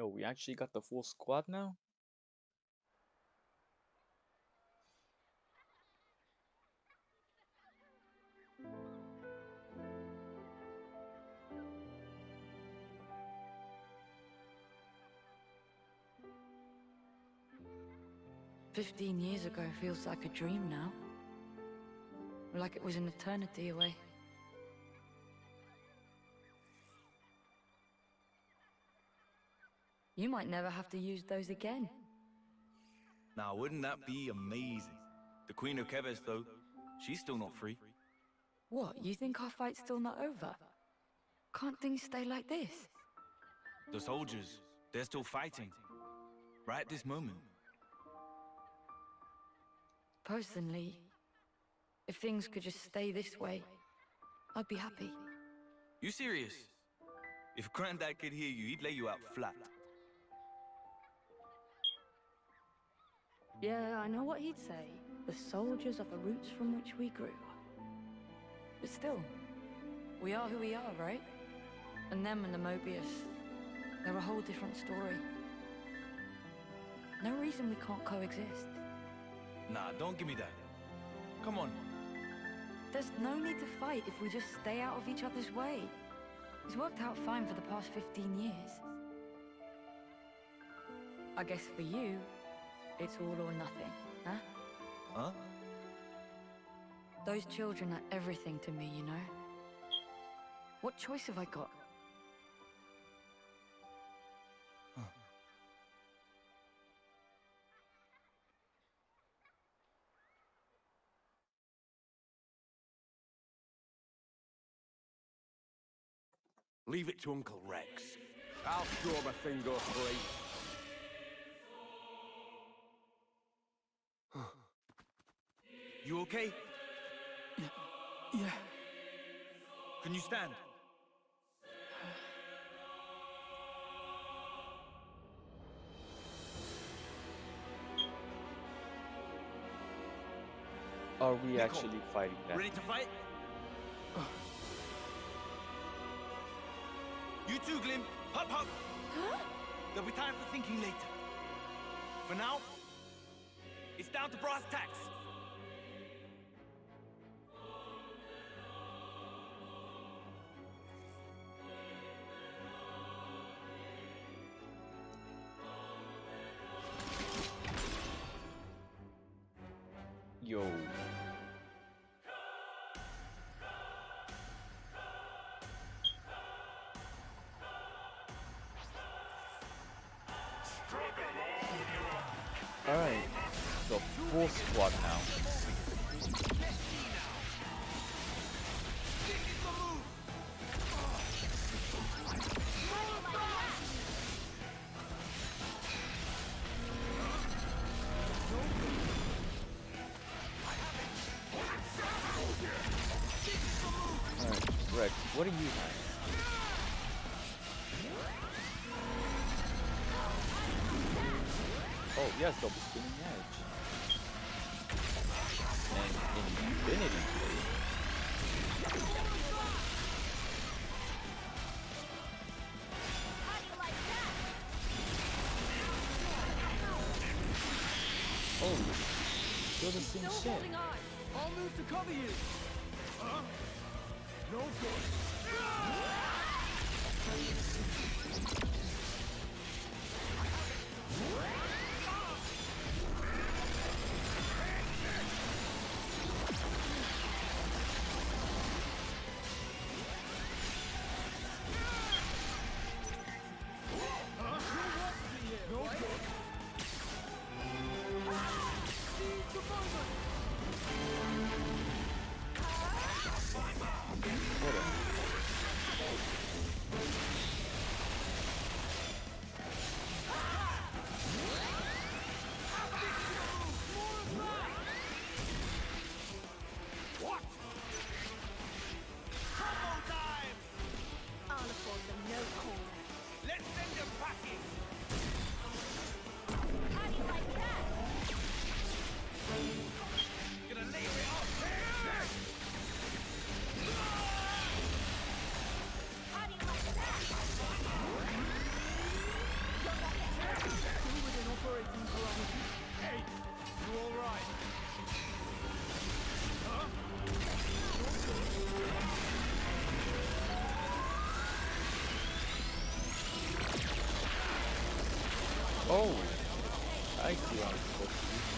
Yo, we actually got the full squad now? Fifteen years ago feels like a dream now. Like it was an eternity away. You might never have to use those again. Now, wouldn't that be amazing? The Queen of Keves, though, she's still not free. What, you think our fight's still not over? Can't things stay like this? The soldiers, they're still fighting. Right this moment. Personally, if things could just stay this way, I'd be happy. You serious? If Granddad could hear you, he'd lay you out flat. Yeah, I know what he'd say. The soldiers are the roots from which we grew. But still, we are who we are, right? And them and the Moebius, they're a whole different story. No reason we can't coexist. Nah, don't give me that. Come on. There's no need to fight if we just stay out of each other's way. It's worked out fine for the past 15 years. I guess for you, it's all or nothing, huh? Huh? Those children are everything to me, you know? What choice have I got? Leave it to Uncle Rex. I'll sure the thing goes great. Okay? Yeah. yeah. Can you stand? Are we Nico, actually fighting them? Ready to fight? You too, Glim. Hop, hop. There'll be time for thinking later. For now, it's down to brass tacks. Full squad now. Shit. I'll move to cover you. Huh? No good. See how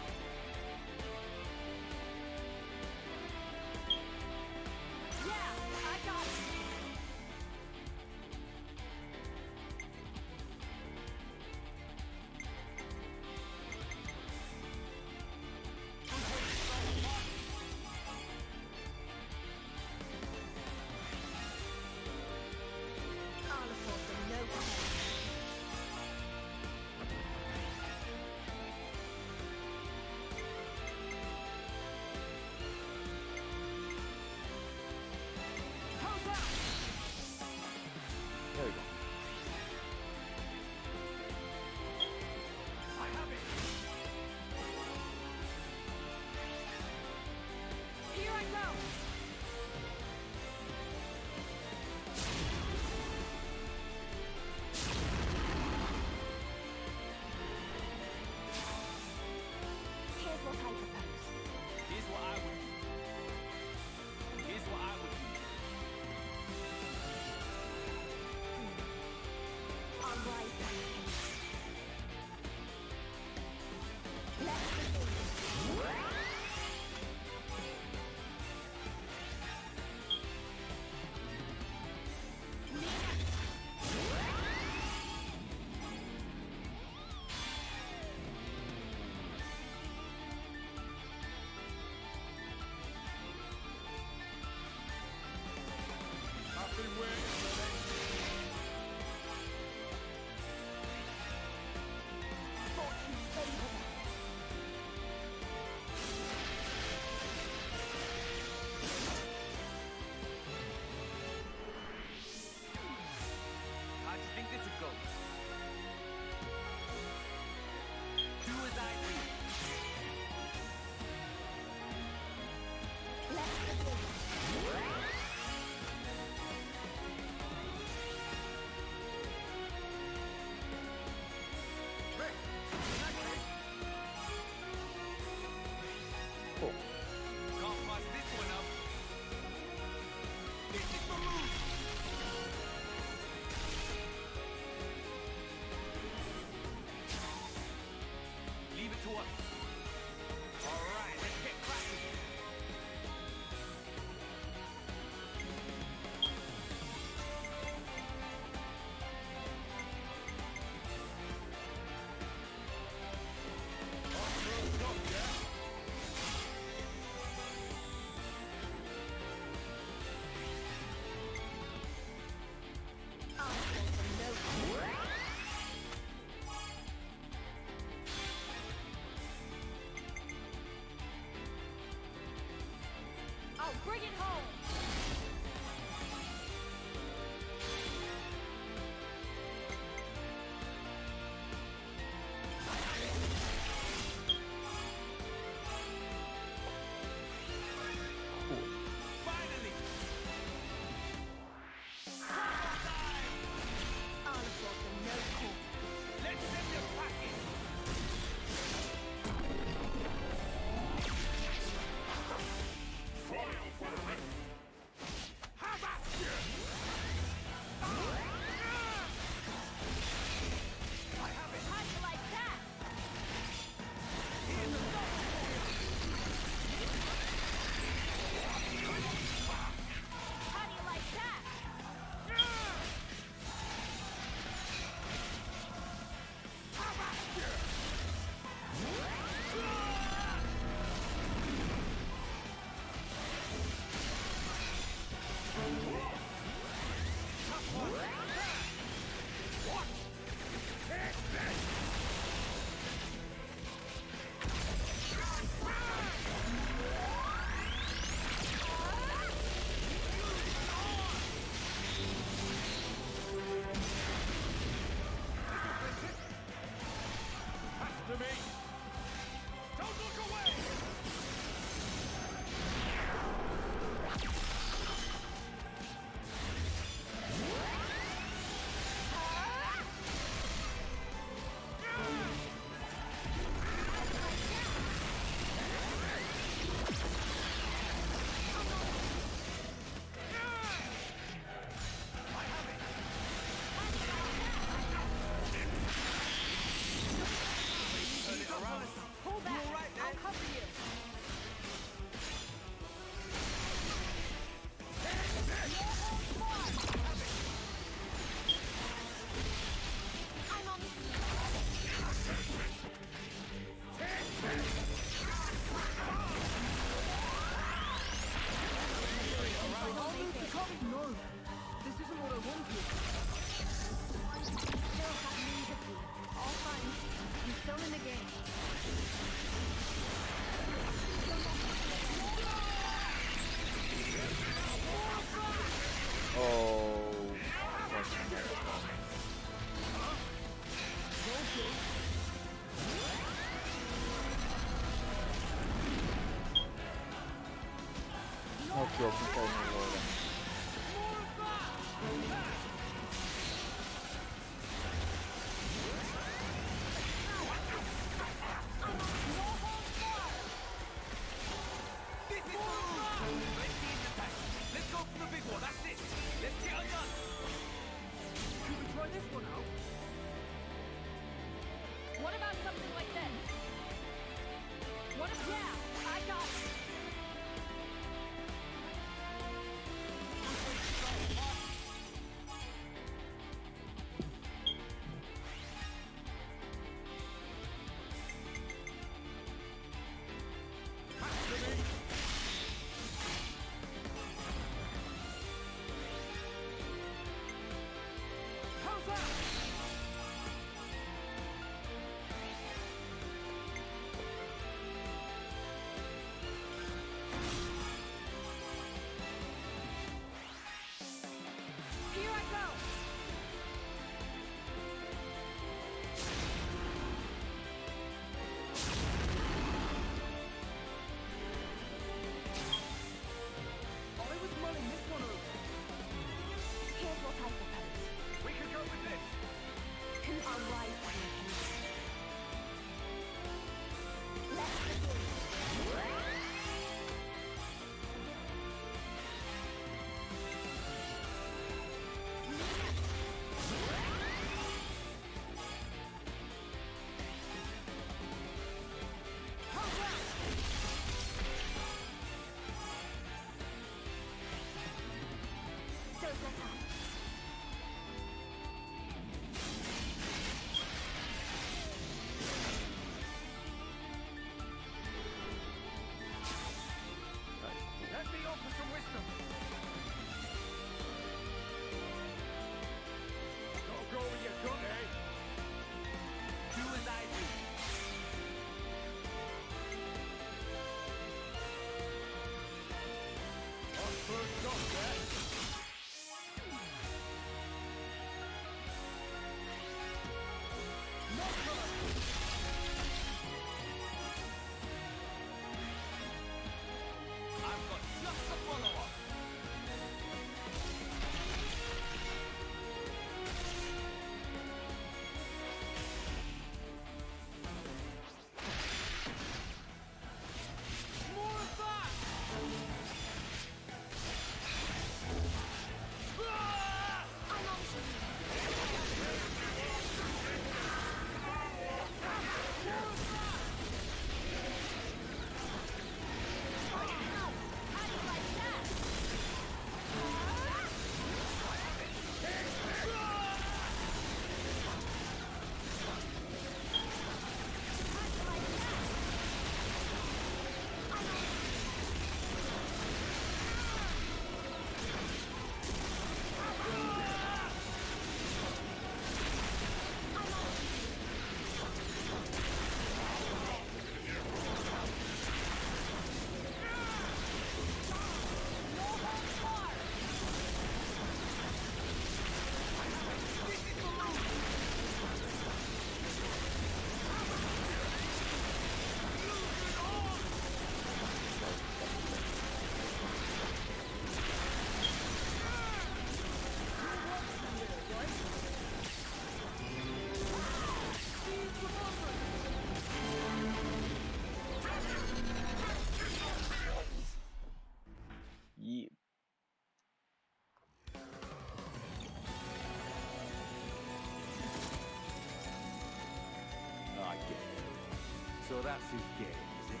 that's his game, is it?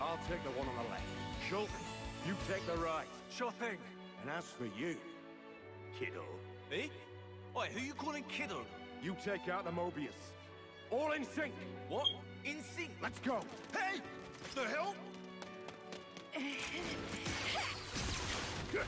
I'll take the one on the left. Sure. You take the right. Sure thing. And as for you, kiddo... Me? Oi, who you calling kiddo? You take out the Moebius. All in sync! What? In sync? Let's go! Hey! The hell? Good.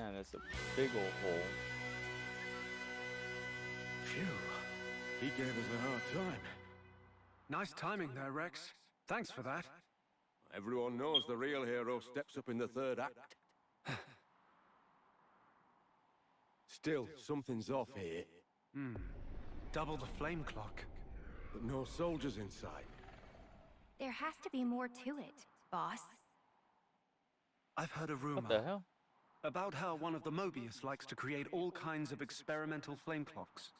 Yeah, that's a big old hole. Phew. He gave us a hard time. Nice timing there, Rex. Thanks for that. Everyone knows the real hero steps up in the third act. Still, something's off here. Hmm. Double the flame clock. But no soldiers inside. There has to be more to it, boss. I've heard a rumor What the hell? About how one of the Moebius likes to create all kinds of experimental flame clocks.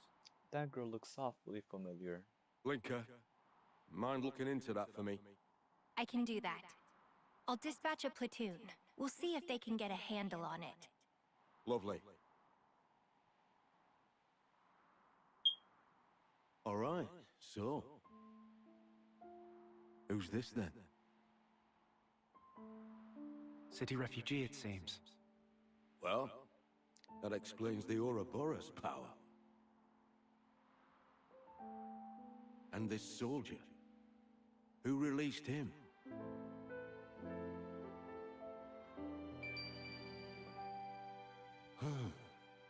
That girl looks awfully familiar. Linka, mind looking into that for me? I can do that. I'll dispatch a platoon. We'll see if they can get a handle on it. Lovely. All right, so... Who's this then? City refugee, it seems. Well, that explains the Ouroboros power. And this soldier. Who released him?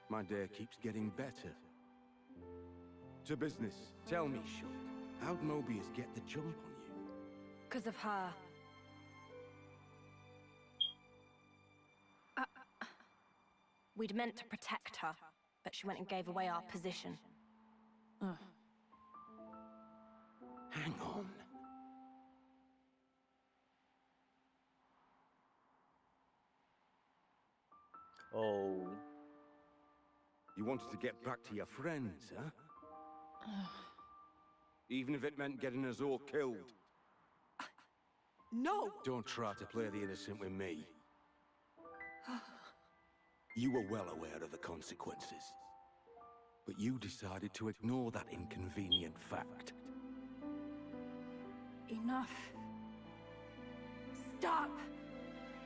My day keeps getting better. To business. Tell me, Shulk, how'd Moebius get the jump on you? Because of her. We'd meant to protect her, but she went and gave away our position. Hang on. Oh. You wanted to get back to your friends, huh? Even if it meant getting us all killed. No! Don't try to play the innocent with me. You were well aware of the consequences. But you decided to ignore that inconvenient fact. Enough. Stop!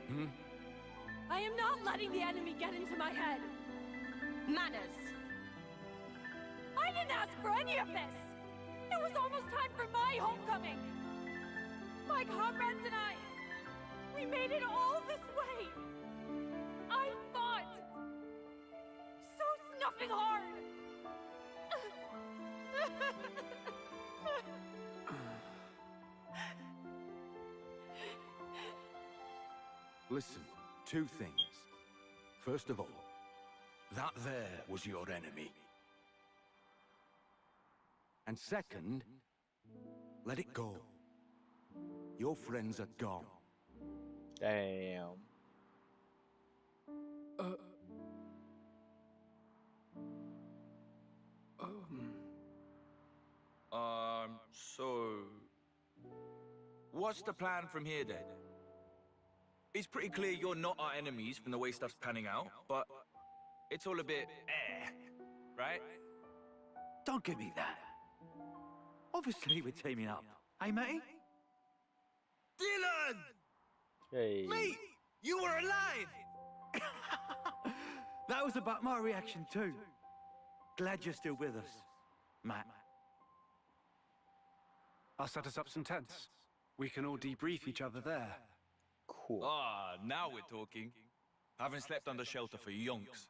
Hmm? I am not letting the enemy get into my head! Manners! I didn't ask for any of this! It was almost time for my homecoming! My comrades and I, we made it all this way! So snuffing hard! Listen, two things. First of all, that there was your enemy. And second, let it go. Your friends are gone. Damn. What's the plan from here, then? It's pretty clear you're not our enemies from the way stuff's panning out, but it's all a bit eh, right? Don't give me that. Obviously, we're teaming up. Hey, matey? Dylan! Hey. Mate! You were alive! That was about my reaction, too. Glad you're still with us, Matt. I'll set us up some tents. We can all debrief each other there. Cool. Ah, now we're talking. Haven't slept under shelter for yonks.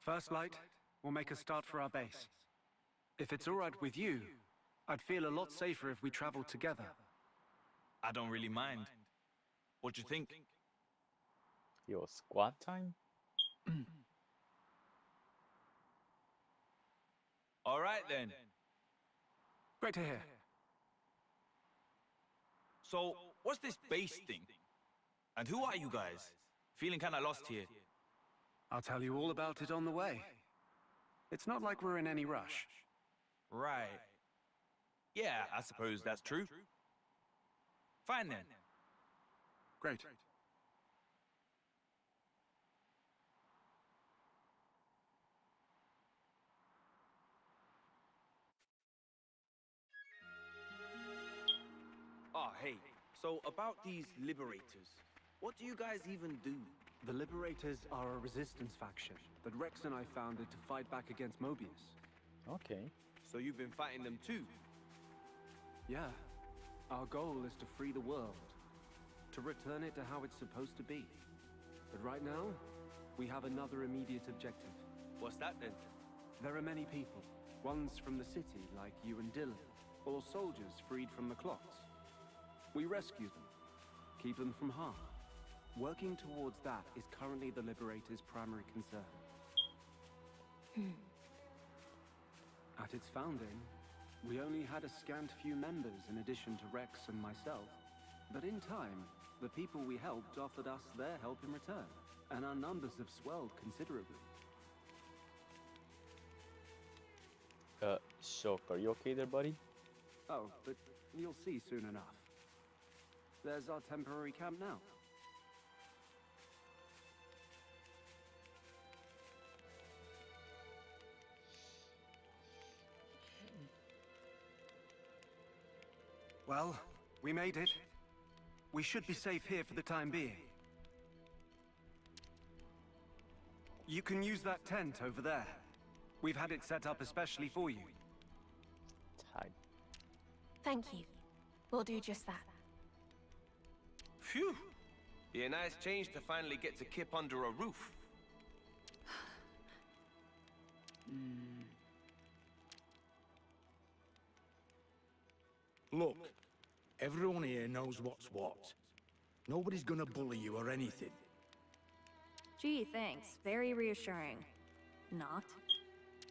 First light, we'll make a start for our base. If it's all right with you, I'd feel a lot safer if we traveled together. I don't really mind. What do you think? Your squad time? All right then. Great to hear. So, what's this base thing? And who are you guys? Feeling kinda lost here. I'll tell you all about it on the way. It's not like we're in any rush. Right. Yeah, I suppose that's true. Fine then. Great. Ah, hey. So, about these liberators, what do you guys even do? The Liberators are a resistance faction that Rex and I founded to fight back against Moebius. Okay. So, you've been fighting them too? Yeah. Our goal is to free the world. To return it to how it's supposed to be. But right now, we have another immediate objective. What's that then? There are many people. Ones from the city, like you and Dylan, or soldiers freed from the clocks. We rescue them, keep them from harm. Working towards that is currently the Liberator's primary concern. At its founding, we only had a scant few members in addition to Rex and myself. But in time, the people we helped offered us their help in return, and our numbers have swelled considerably. Uh, Shock, are you okay there, buddy? Oh, but you'll see soon enough. There's our temporary camp now. Well, we made it. We should be safe here for the time being. You can use that tent over there. We've had it set up especially for you. Tag. Thank you. We'll do just that. Phew! Be a nice change to finally get to Kip under a roof. mm. Look, everyone here knows what's what. Nobody's gonna bully you or anything. Gee, thanks. Very reassuring. Not.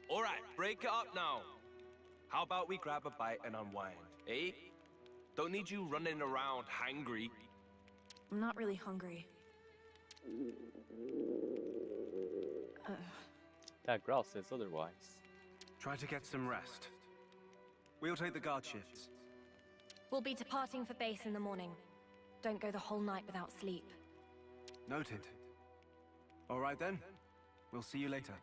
All right, break it up now. How about we grab a bite and unwind, eh? Don't need you running around hangry. I'm not really hungry. Ugh. That growl says otherwise. Try to get some rest. We'll take the guard shifts. We'll be departing for base in the morning. Don't go the whole night without sleep. Noted. All right then. We'll see you later.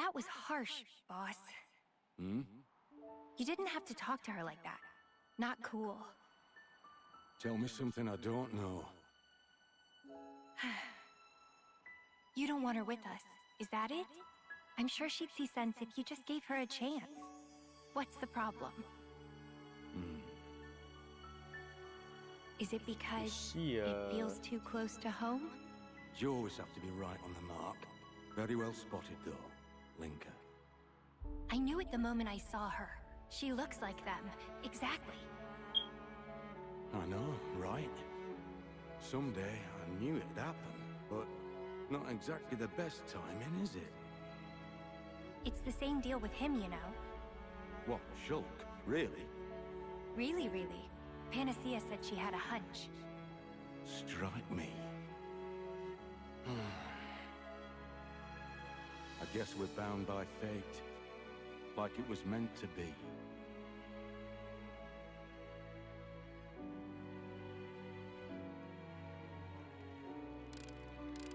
That was harsh, boss. Hmm? You didn't have to talk to her like that. Not cool. Tell me something I don't know. You don't want her with us, is that it? I'm sure she'd see sense if you just gave her a chance. What's the problem? Hmm. Is it because She, uh... it feels too close to home? You always have to be right on the mark. Very well spotted, though, Linka. I knew it the moment I saw her. She looks like them. Exactly. I know, right? Someday I knew it'd happen, but not exactly the best timing, is it? It's the same deal with him, you know. What, Shulk? Really? Really, really. Panacea said she had a hunch. Strike me. I guess we're bound by fate. Like it was meant to be.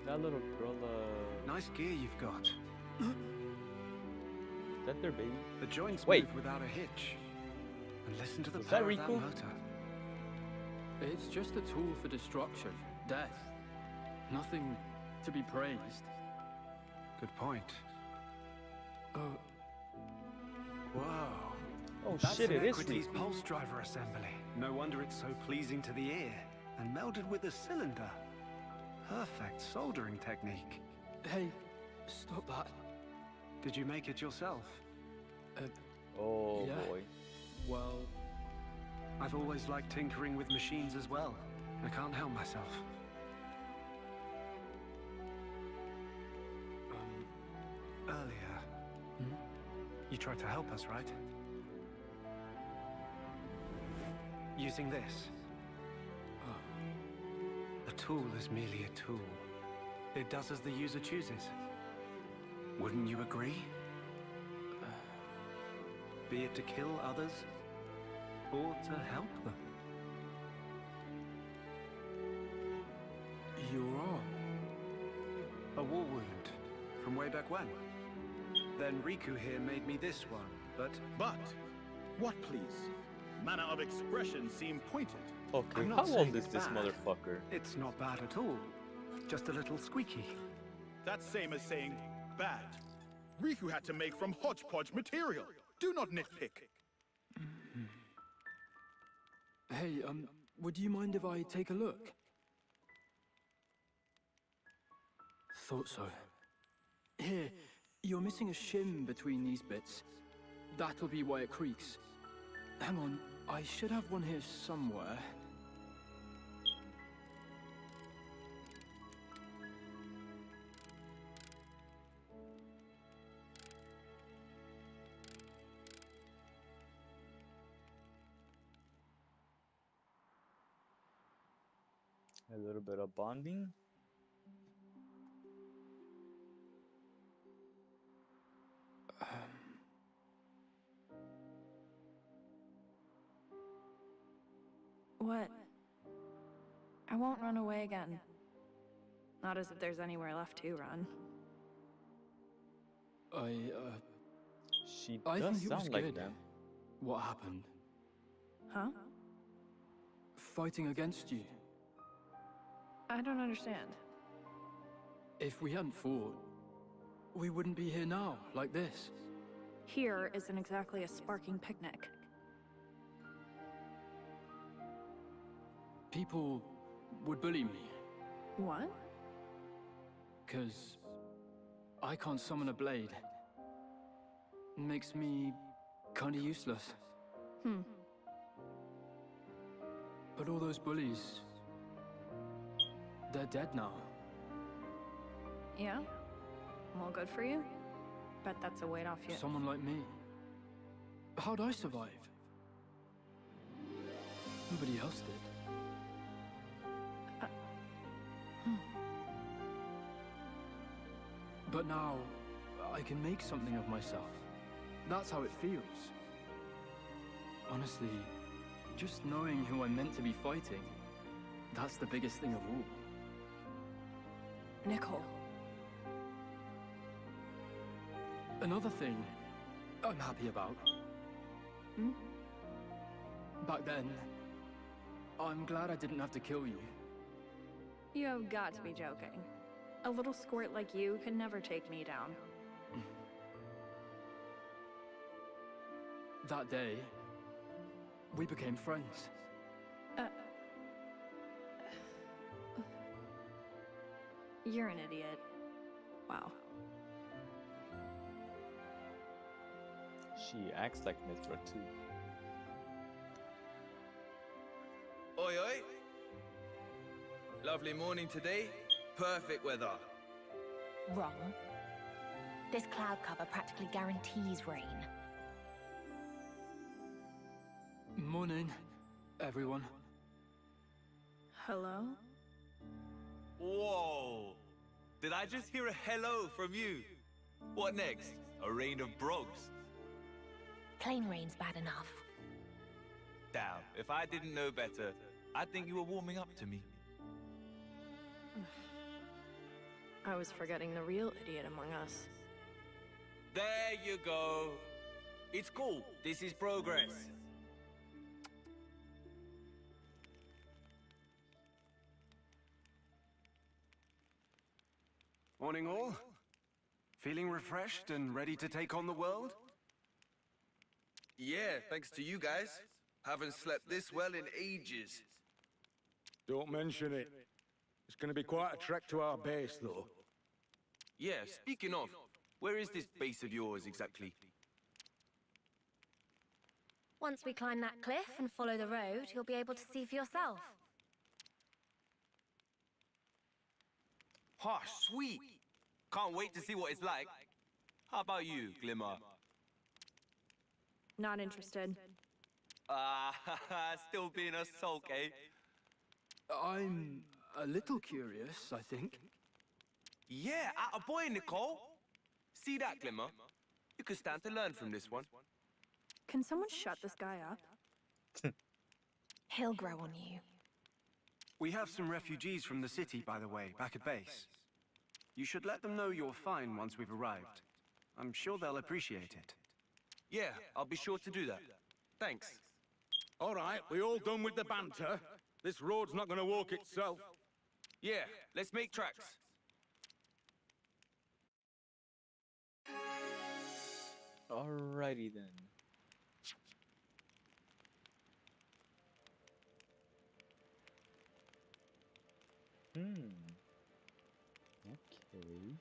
That little girl, uh... Nice gear you've got. Is that their baby? The joints Wait. move without a hitch. And listen to the Was power that of that motor. It's just a tool for destruction, death. Nothing to be praised. Good point. Uh, Whoa. Oh That's shit, an it is Equities Riku. pulse driver assembly. No wonder it's so pleasing to the ear. And melded with the cylinder. Perfect soldering technique. hey, stop that. Did you make it yourself? Oh Yeah. boy. Well, I've always liked tinkering with machines as well. I can't help myself. You tried to help us, right? Using this. Oh. A tool is merely a tool. It does as the user chooses. Wouldn't you agree? Uh, be it to kill others, or to help them. you're. A war wound, from way back when. Then Riku here made me this one, but But, what please? Manner of expression seem pointed. Okay, I'm how old is this bad. motherfucker? it's not bad at all. Just a little squeaky. That's same as saying bad. Riku had to make from hodgepodge material. Do not nitpick. Hey, um, would you mind if I take a look? Thought so. Here, you're missing a shim between these bits. That'll be why it creaks. Hang on, I should have one here somewhere. A little bit of bonding. I won't run away again. Not as if there's anywhere left to run. I, uh... She I does think it was sound like good. them. What happened? Huh? Fighting against you. I don't understand. If we hadn't fought, we wouldn't be here now, like this. Here isn't exactly a sparking picnic. People would bully me, What? because I can't summon a blade. Makes me kinda useless. Hmm. But all those bullies, they're dead now. Yeah? Well, good for you. Bet that's a weight off you. Someone like me. How'd I survive? Nobody else did. But now, I can make something of myself. That's how it feels. Honestly, just knowing who I'm meant to be fighting, that's the biggest thing of all. Nikol. Another thing I'm happy about. Hmm? Back then, I'm glad I didn't have to kill you. You have got to be joking. A little squirt like you can never take me down. That day, we became friends. Uh. You're an idiot. Wow. She acts like Mythra too. Oi, oi. Lovely morning today. Perfect weather. Wrong. This cloud cover practically guarantees rain. Morning, everyone. Hello? Whoa! Did I just hear a hello from you? What next? A rain of brogues? Plain rain's bad enough. Damn, if I didn't know better, I'd think you were warming up to me. I was forgetting the real idiot among us. There you go. It's cool. This is progress. Morning, all. Feeling refreshed and ready to take on the world? Yeah, thanks to you guys. Haven't slept this well in ages. Don't mention it. It's going to be quite a trek to our base, though. Yeah, speaking of, where is this base of yours exactly? Once we climb that cliff and follow the road, you'll be able to see for yourself. Ha, sweet! Can't wait to see what it's like. How about you, Glimmer? Not interested. Ah, still being a sulk, eh? I'm a little curious, I think. Yeah, a boy, Nikol. See that, Glimmer? You could stand to learn from this one. Can someone shut this guy up? He'll grow on you. We have some refugees from the city, by the way, back at base. You should let them know you're fine once we've arrived. I'm sure they'll appreciate it. Yeah, I'll be sure to do that. Thanks. All right, we're all done with the banter? This road's not going to walk itself. Yeah, let's make tracks. Alrighty Alrighty then. Hmm. Okay.